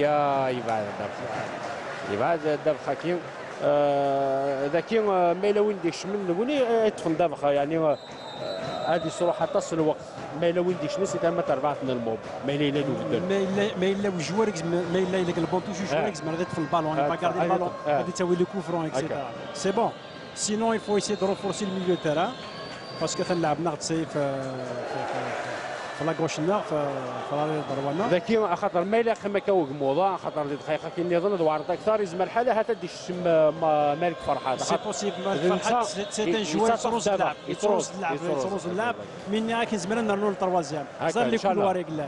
يا يبعد الدب يبعد الدب حكيم ذاكي ما وين ديكش من وني يدخل دابخ يعني آه، هذه صراحة تصل الوقت. ما إلا وين ديكش نسيت ما تربعت من الموب ما إلا إلا لو ما الا ما إلا الجوار ما إلا إلا البون توجو جوار ما غادي في البالون با كاردي البالون غادي تسوي لي كوفرون اكسيتيرا سي بون سينون يفو يسي دو رونفورسي الميليو تيران باسكو تنلعب ناقد سي في في لاكوش نار في فراري دروانا ذاكي خاطر ما إلا خما كوك موضوع خاطر دي دقيقة كي نظن دوار أكثر يزم الحالة حتى دي الشم مالك فرحات سي بوسيبل مالك فرحات سي ان جوار يتروز اللعب يتروز اللعب يتروز اللعب من راكي نزمر نرنو للتروازيام صار لي كل واريك لا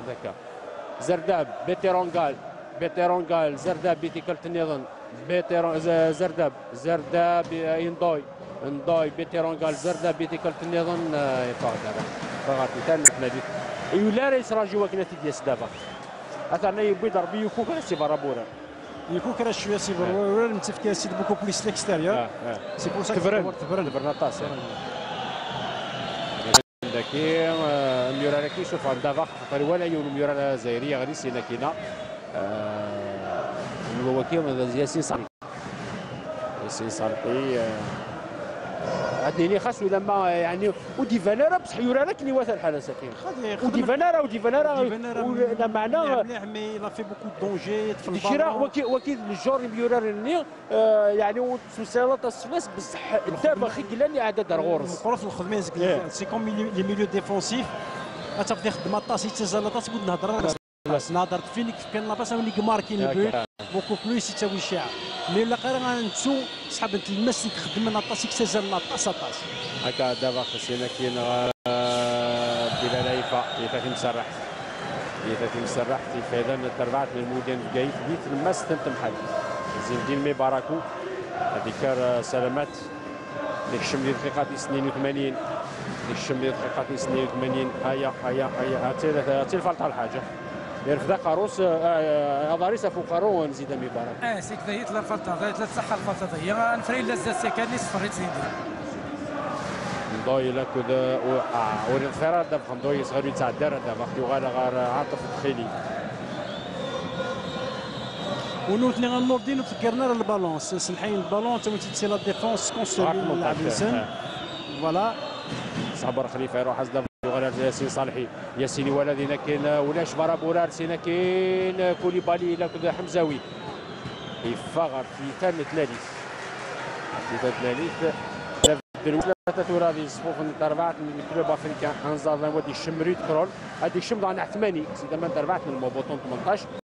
زرداب بيتيرونغال. بيتيرونغال زرداب بيتيكلت النظام بيتيرون زرداب. زرداب إندوي. إندوي بيتيرونغال زرداب بيتيكلت النظام يفاق هذا. فقط مثال نحن يولا رئيس راجي وكنا تيدي سدافا اثرنا يبي ضربي يكوك سي برابورا يكوك راه شوية سي برابورا متفكر سي بوكو بليس ليكستيريور. سي بور سا تفرن. تفرن. برناطاس داكي ميورا راكي شوف دافا. خاطر ولا يوم ميورا زايرية غادي سينا كينا هو كيما ياسين صالحي. ياسين صالحي هذه خاص ولا ما يعني ودي فانارا بصح يورا لك اللي واثر الحاله ساكن. ودي فانارا ودي فانارا ولا معناه مليح مي لا في بوكو دونجي في الشراء وكي وكي الجور بيورا رني يعني وسالات السلاس بصح دابا خي قلاني عدد غورس الكره الخدمة سي كوم لي ميليو ديفونسيف. غتاخذ خدمة طاسي تزال طاسي بود نهضر نهضر. فين كان لاباس ولي ماركين البوت بوكو بلوس يساوي الشعب مي لا غير غنتسو سحب تلمس تخدم من طاسي كسازال طاس هكا دابا خصنا كاين بلا لايفا يتاكي مسرح يتاكي مسرح في فايدة تربعت من المدن جاي في تلمس تنتم حد زين الدين مي باراكو هذيك سلامات. ديك الشم ديال دقيقة 82 ديك الشم ديال دقيقة 82 هيا هيا هيا. هاتي الفلطة الحاجة. يرفد قاروس افاريس فوق قارو نزيد مبارك. آه سيك ذا لا الفلطه ذا لا تصح الفلطه هي. نفري لا زاد كان لي صفر سيدي ندوي لك وذا وري الخير هذا ندوي صغير يتعدى هذا وقت يغال غير عاطف الدخيلي. ونوتني غنور دين وتفكرنا البالون. سلحين البالون تو تسي لا ديفونس اللاعب الانسان فوالا. صبر خليفة يروح ازدف غير ياسين صالحي. ياسيني ولدينا كاين ولاش برا بورار سينا كاين كوليبالي لا كذا حمزاوي. يفغر في ثاني ثلاثيث في ثاني ثلاثيث ثلاثة تراضي صفوف أربعة من الكلوب أفريكان أنزار ودي الشمريت كرول. هذه الشمرة عن 8 سيدا من أربعة من الموبوتون 18